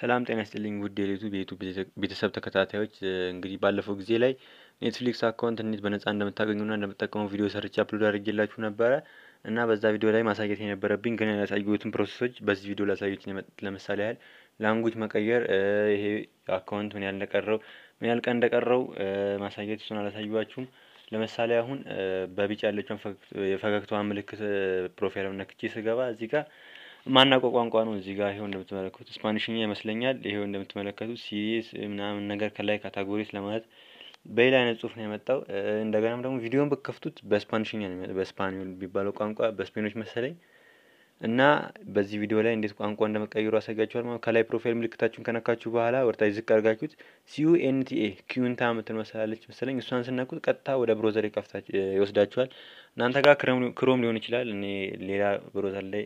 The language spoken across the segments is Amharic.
ሰላም ጤና ይስጥልኝ ውድ የ YouTube የ YouTube ቤተሰብ ተከታታዮች እንግዲህ ባለፈው ጊዜ ላይ Netflix account እንዴት በነጻ እንደምታገኙና እንደምትጠቀሙ ቪዲዮ ሰርቼ upload አድርጌላችሁ ነበረ እና በዛ ቪዲዮ ላይ ማሳየት የነበረብኝ ግን ያሳየሁትን process ኦች በዚህ ቪዲዮ ላሳያችሁ ለምሳሌ ያህል language መቀየር ይሄ account ምን ያህል እንደቀረው ምን ያህል ቀን እንደቀረው ማሳየት እሱን አላሳየኋችሁም። ለምሳሌ አሁን በቢጫ ያለችውን የፈገግታዋን ምልክት profile ነክቼ ስገባ እዚህ ጋር ማናውቀው ቋንቋ ነው። እዚህ ጋር ይሄው እንደምትመለከቱት Spanish ኛ ይመስለኛል። ይሄው እንደምትመለከቱት series ምናምን ነገር ከላይ categories ለማለት በሌላ አይነት ጽሁፍ ነው የመጣው። እንደገናም ደግሞ ቪዲዮን ብትከፍቱት በ Spanish ኛ ነው በ Español የሚባለው ቋንቋ በስፔኖች መሰለኝ እና በዚህ ቪዲዮ ላይ እንዴት ቋንቋ እንደመቀየሩ አሳያችኋል። ማለት ከላይ profile ምልክታችሁን ከነካችሁ በኋላ ወደታች ዝቅ አድርጋችሁት cuenta cuenta የምትል መሰላለች መሰለኝ እሷን ስትነኩት ቀጥታ ወደ browser ይወስዳችኋል። እናንተ ጋር Chrome ሊሆን ይችላል። እኔ ሌላ browser ላይ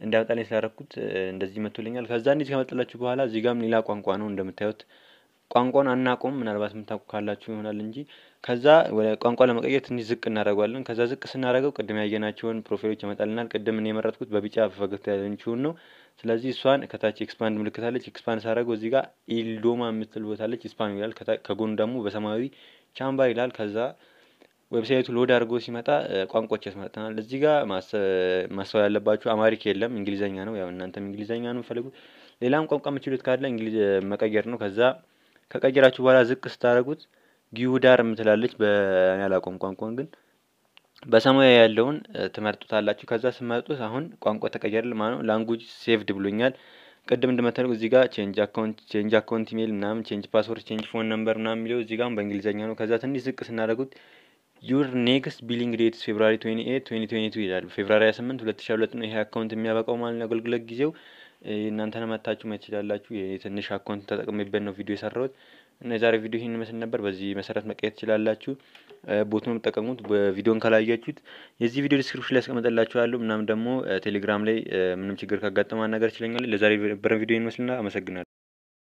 እንዲያመጣልኝ ስላደረኩት እንደዚህ መጥቶልኛል። ከዛ እንዲህ ከመጣላችሁ በኋላ እዚህ ጋርም ሌላ ቋንቋ ነው እንደምታዩት። ቋንቋውን አናውቀውም ምናልባት የምታውቁ ካላችሁ ይሆናል እንጂ ከዛ ወደ ቋንቋ ለመቀየር ትንሽ ዝቅ እናደርገዋለን። ከዛ ዝቅ ስናደርገው ቅድም ያየናቸውን profile ኦች ያመጣልናል። ቅድም እኔ የመረጥኩት በቢጫ ፈገግታ ያለችውን ነው። ስለዚህ እሷን ከታች expand ምልክታለች። expand ሳደርገው እዚህ ጋር Idioma የምትል ቦታለች። Español ይላል። ከጎኑ ደግሞ በሰማያዊ Cambiar ይላል። ከዛ website ኡ load አድርጎ ሲመጣ ቋንቋዎች ያስመጣናል። እዚህ ጋር ማስተዋል ያለባችሁ Amharic የለም እንግሊዘኛ ነው። ያው እናንተም እንግሊዘኛ ነው የምፈልጉት። ሌላም ቋንቋ የምችሉት ካለ English መቀየር ነው። ከዛ ከቀየራችሁ በኋላ ዝቅ ስታደርጉት Guardar የምትላለች አላውቀውም ቋንቋን ግን በሰማያዊ ያለውን ትመርጡታላችሁ። ከዛ ስመርጡት አሁን ቋንቋ ተቀየረል ማለት ነው። language saved ብሎኛል። ቅድም እንደምታደርጉ እዚህ ጋር change account change account email ምናምን change password change phone number ምናምን የሚለው እዚህ ጋር በእንግሊዘኛ ነው። ከዛ ትንሽ ዝቅ ስናደርጉት your next billing date is February 28 2022 ይላል። February 28 2022 ነው ይሄ account የሚያበቃው ማለት ነው። አገልግሎት ጊዜው እናንተን መታችሁ ማየት ትችላላችሁ። የትንሽ account ተጠቅሜበት ነው ቪዲዮ የሰራሁት እና የዛሬ ቪዲዮ ይህን ይመስል ነበር። በዚህ መሰረት መቀየር ትችላላችሁ። bot ኡን የምጠቀሙት በቪዲዮን ካላያችሁት የዚህ ቪዲዮ description ላይ ያስቀመጠላችኋለሁ። ምናምን ደግሞ ቴሌግራም ላይ ምንም ችግር ካጋጠማ ነገር ይችለኛል። ለዛሬ የነበረን ቪዲዮ ይመስልና አመሰግናለሁ።